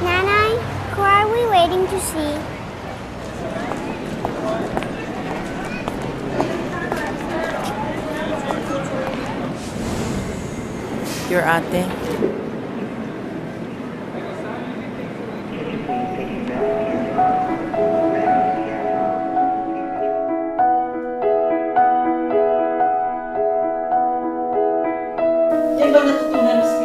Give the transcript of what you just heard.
Nanai, who are we waiting to see? Your ate. Yung ba